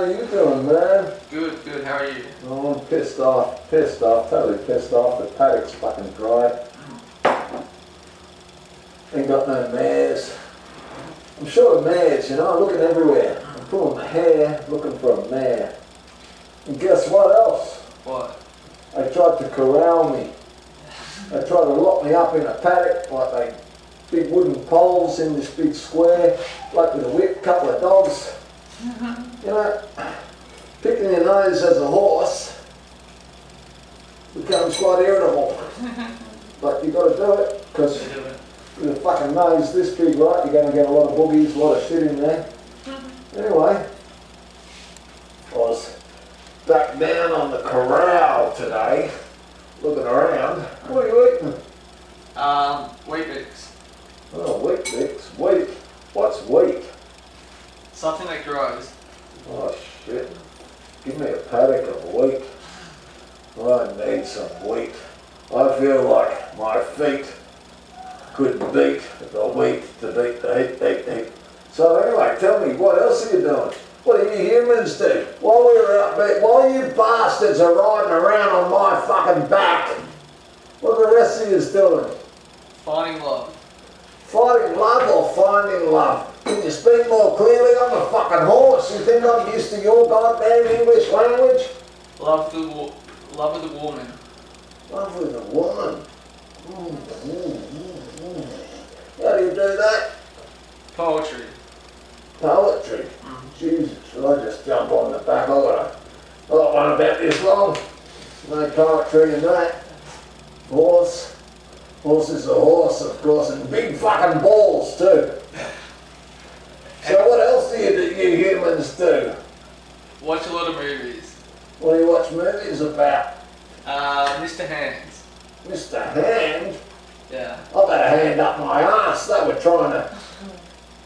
how are you doing, man? Good, good. How are you? Oh, I'm pissed off, pissed off, totally pissed off. The paddock's fucking dry. Ain't got no mares. I'm short of mares, you know, I'm looking everywhere. I'm pulling my hair, looking for a mare. And guess what else? What? They tried to corral me. They tried to lock me up in a paddock, like they big wooden poles in this big square, like with a whip, couple of dogs. You know, picking your nose as a horse becomes quite irritable. but you've got to do it, because You with a fucking nose this big, right, you're going to get a lot of boogies, a lot of shit in there. Anyway, I was back down on the corral today, looking around. What are you eating? Um, Weet-Bix. Oh, wheat mix. Wheat. What's wheat? Something that grows. Oh, shit. Give me a paddock of wheat. I need some wheat. I feel like my feet couldn't beat the wheat to beat the heat, heat, heat. So anyway, tell me, what else are you doing? What do you humans do? While we were out there, while you bastards are riding around on my fucking back, what are the rest of you doing? Finding love. Finding love or finding love? Can you speak more clearly? I'm a fucking horse. You think I'm used to your goddamn English language? Love the wo- love of the woman. Love with a woman. Mm, mm, mm, mm. How do you do that? Poetry. Poetry. Jesus, should I just jump on the back? I got a, I got one about this long. No poetry in that. Horse. Horse is a horse, of course, and big fucking balls too. So what else do you, do you humans do? Watch a lot of movies. What do you watch movies about? Uh, Mr. Hands. Mr. Hand? Yeah. I've had a hand up my ass. They were trying to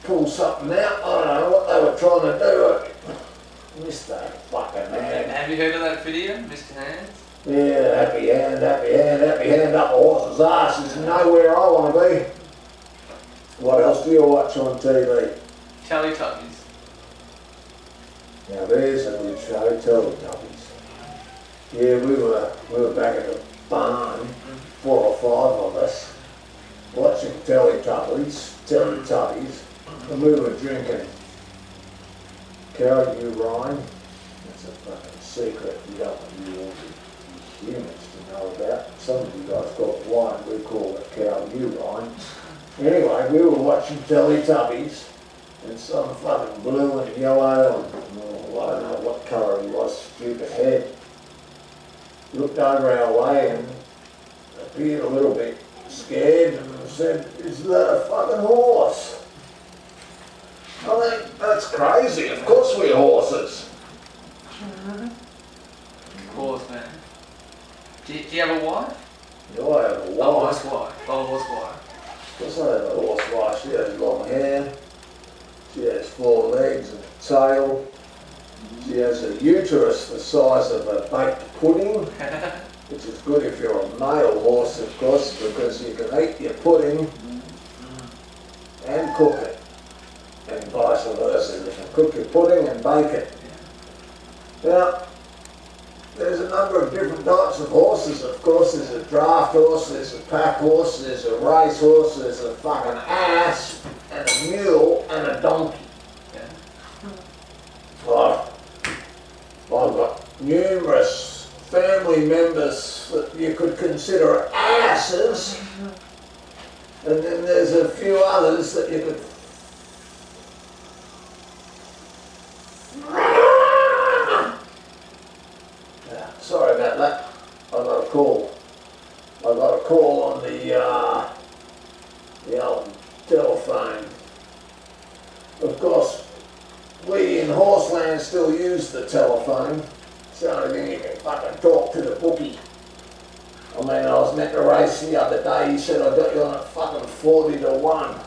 pull something out. I don't know what they were trying to do. Mr. fucking Hand. Have you heard of that video, Mr. Hands? Yeah, happy hand, happy hand, happy hand up a horse's ass is nowhere I want to be. What else do you watch on TV? Teletubbies. Now there's a good show, Teletubbies. Yeah, we were we were back at the barn, four or five of us, watching Teletubbies, Teletubbies, and we were drinking Cow U Rhine. That's a fucking secret you don't want you all the humans to know about. Some of you guys call it wine, we call it Cow U Rhine. Anyway, we were watching Teletubbies and some fucking blue and yellow and oh, I don't know what colour he was, stupid head. Looked over our way and appeared a little bit scared and said, is that a fucking horse? I think that's crazy. Of course we're horses. Of course, man. Do you, do you have a wife? Do I have a wife? A wife? horse wife. Oh, a horse wife. Of course I have a horse wife. She has long hair. She has four legs and a tail. She has a uterus the size of a baked pudding, which is good if you're a male horse, of course, because you can eat your pudding and cook it, and vice versa. You can cook your pudding and bake it. Now, there's a number of different types of horses, of course. There's a draft horse, there's a pack horse, there's a race horse, there's a fucking ass, and a mule, and a donkey. Yeah. I've, I've got numerous family members that you could consider asses, and then there's a few others that you could. Yeah, sorry about that. I got a call. I got a call on the uh, the old telephone. Of course, we in Horseland still use the telephone. It's the only thing you can fucking talk to the bookie. I mean, To race the other day. He said I got you on a fucking 40 to 1.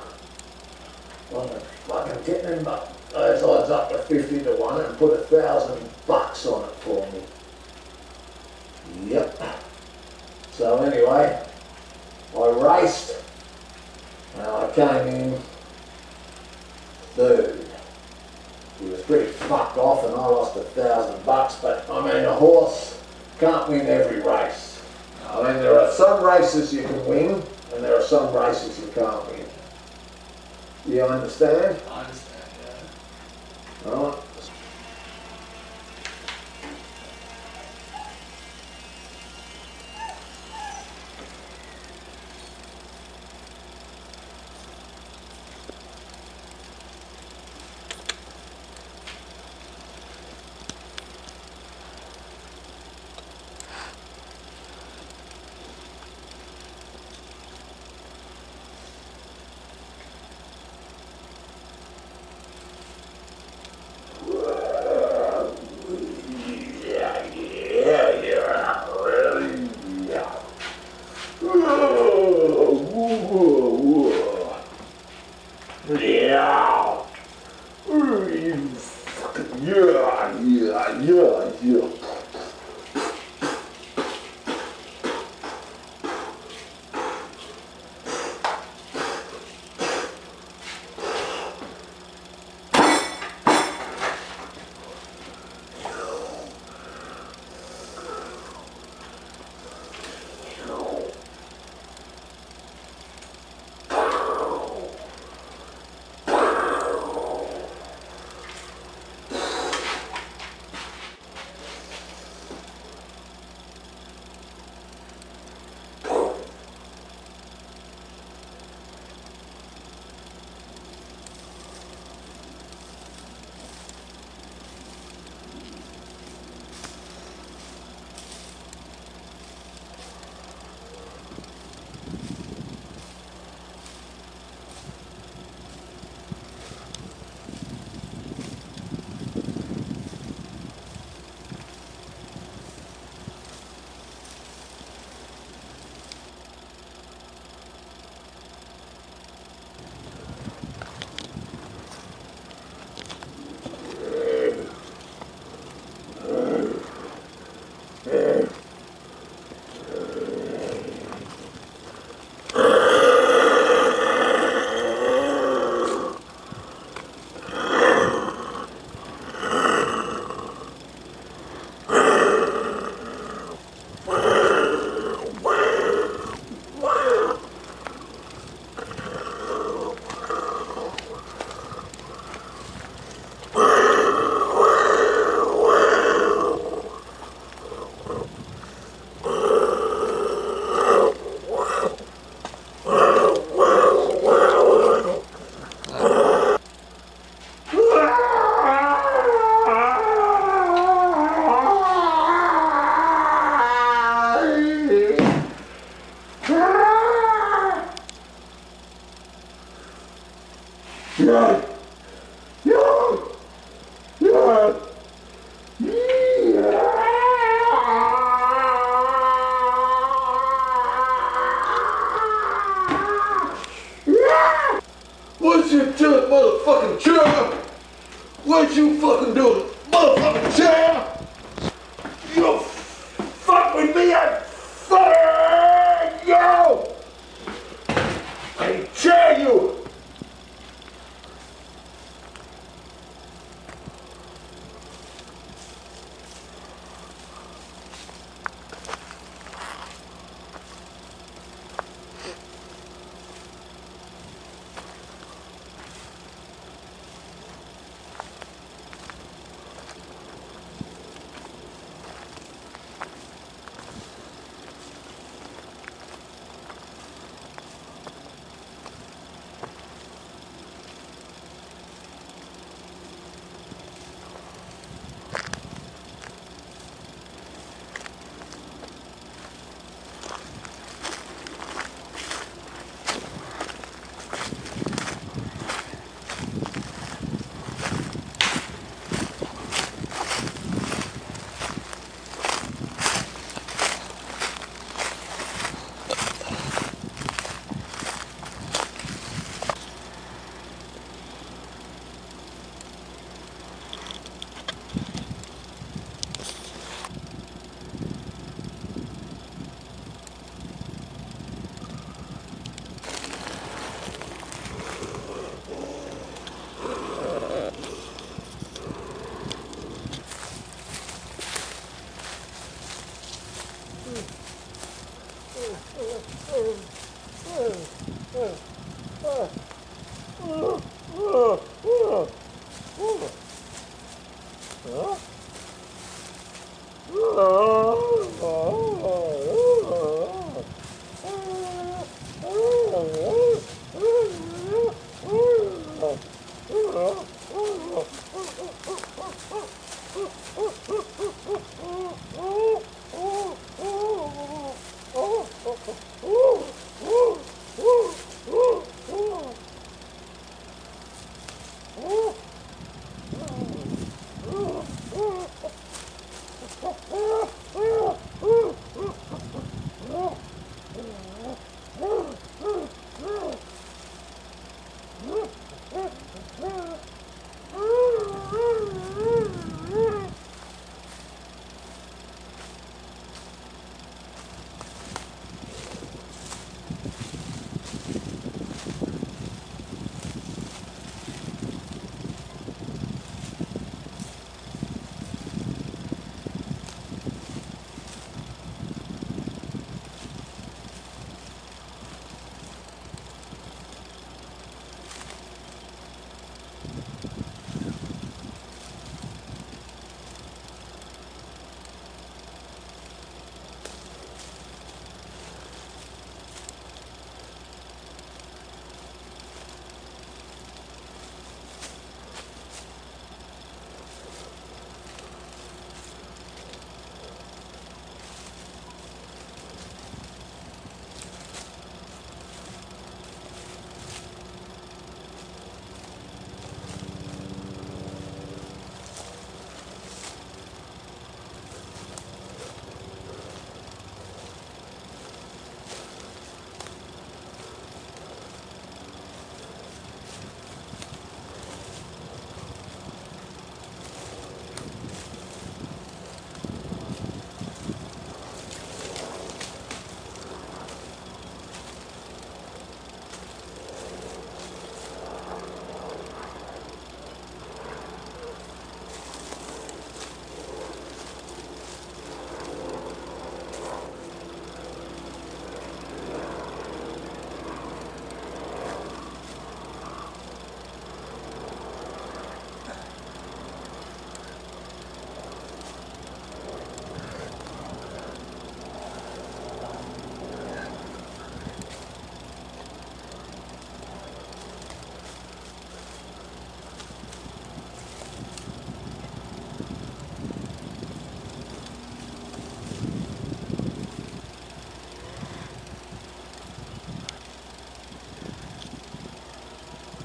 On the fucking getting him up those odds up to 50 to 1 and put a thousand bucks on it for me. Yep. So anyway, I raced and I came in third. He was pretty fucked off and I lost a thousand bucks, but I mean a horse can't win every race. I mean there are some races you can win and there are some races you can't win. You understand? I understand, yeah. Alright. Yeah,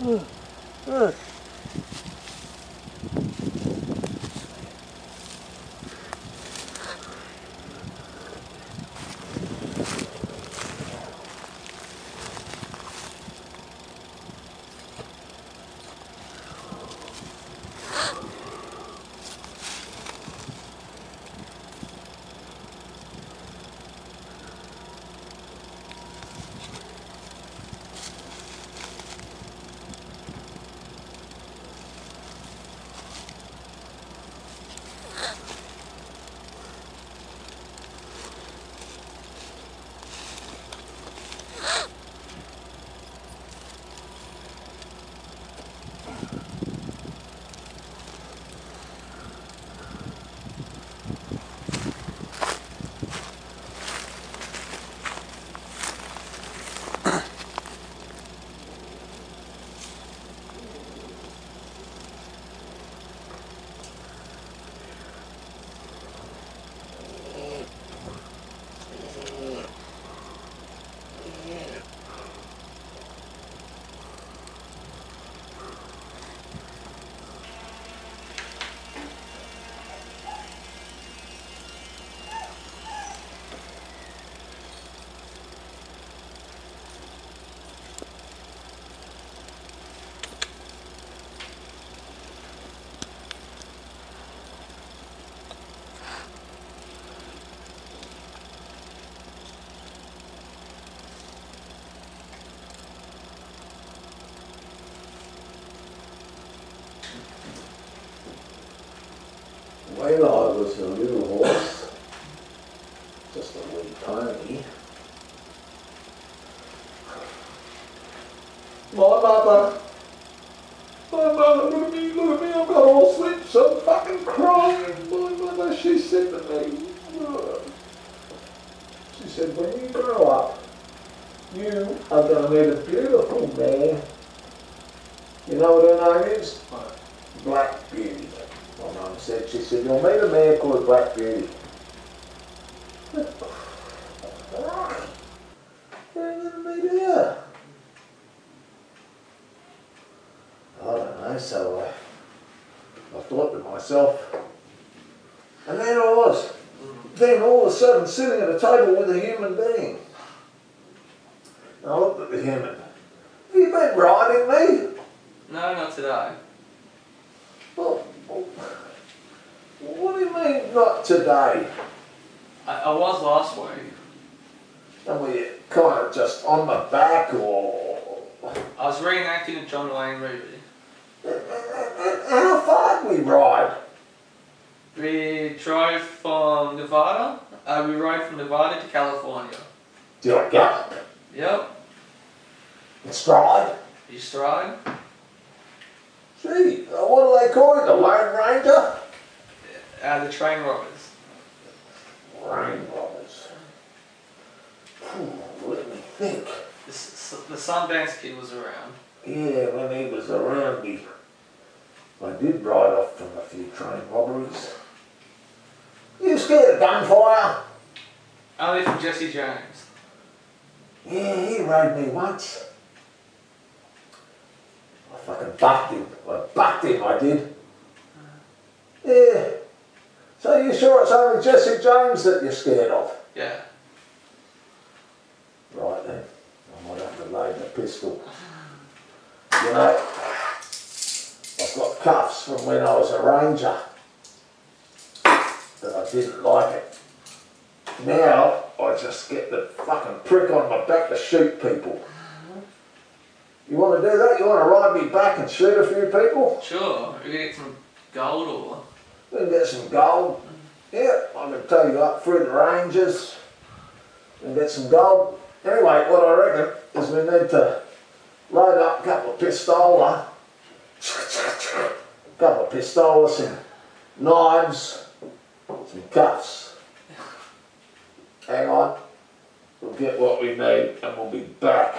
嗯。I was a little horse, just a wee pony, my mother, my mother, look at me, look at me, I've got all sleeps, I'm fucking crying. My mother, she said to me, she said, when you grow up, you are going to meet a beautiful man. You know what her name is? Black Beauty. My mum said, she said, you'll meet a man called Black Beauty. Her? I don't know, so uh, I, thought to myself, and then I was, then all of a sudden sitting at a table with a human being. And I looked at the human. Have you been riding me? No, not today. Well, what do you mean not today? I, I was last week. And were you kind of just on the back or... I was reenacting a John Wayne movie. How far did we ride? We drove from Nevada. Uh, we rode from Nevada to California. Do I gallop Yep. and stride? You stride. Gee, what do they call it? The Lone Ranger? Uh, the train robbers. Train robbers. Phew, let me think. The, the Sundance Kid was around. Yeah, when he was around me, I did ride off from a few train robberies. You scared of gunfire? Only from Jesse James. Yeah, he rode me once. I fucking bucked him. I bucked him, I did. Yeah. So you sure it's only Jesse James that you're scared of? Yeah. Right then. I might have to load the pistol. You know, I've got cuffs from when I was a ranger. But I didn't like it. Now I just get the fucking prick on my back to shoot people. You want to do that? You want to ride me back and shoot a few people? Sure. We get some gold or. We can get some gold. Yeah, I'm going to tell you up through the ranges and get some gold. Anyway, what I reckon is we need to load up a couple of pistola, a couple of pistolas, some knives, some cuffs. Hang on, we'll get what we need and we'll be back.